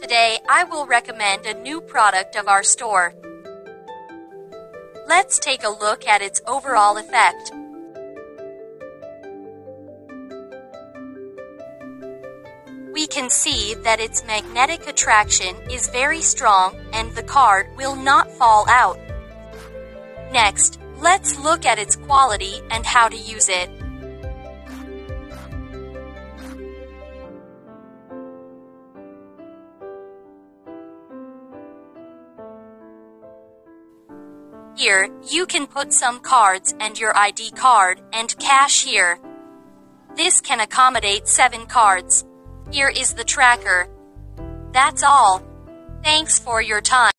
Today, I will recommend a new product of our store. Let's take a look at its overall effect. We can see that its magnetic attraction is very strong and the card will not fall out. Next, let's look at its quality and how to use it. Here, you can put some cards and your ID card and cash here. This can accommodate 7 cards. Here is the tracker. That's all. Thanks for your time.